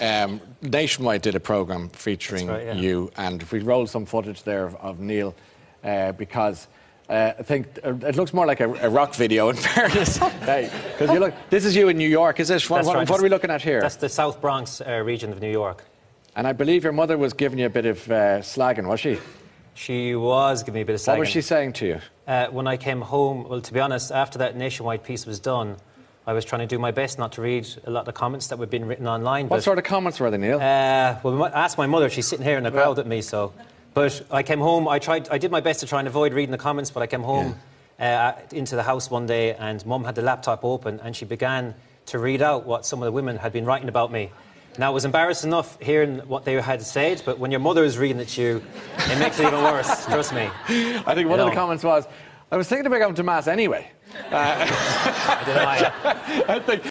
um, Nationwide did a programme featuring right, yeah. you, and we roll some footage there of, of Niall, uh, because uh, I think uh, it looks more like a, a rock video in fairness. Because you look, this is you in New York, is it? What, what- right. what are we looking at here? That's the South Bronx uh, region of New York. And I believe your mother was giving you a bit of uh, slagging, was she? She was giving me a bit of What was she saying to you? Uh, when I came home, well, to be honest, after that nationwide piece was done, I was trying to do my best not to read a lot of the comments that were being written online. What sort of comments were they, Niall? Uh, well, we might ask my mother. She's sitting here in the crowd with me, so. But I came home. I tried. I did my best to try and avoid reading the comments. But I came home uh, into the house one day, and Mum had the laptop open, and she began to read out what some of the women had been writing about me. Now it was embarrassing enough hearing what they had said, but when your mother is reading it to you, it makes it even worse. Trust me. I think one of know. the comments was, I was thinking about going to Mass anyway. I don't know. Uh, I think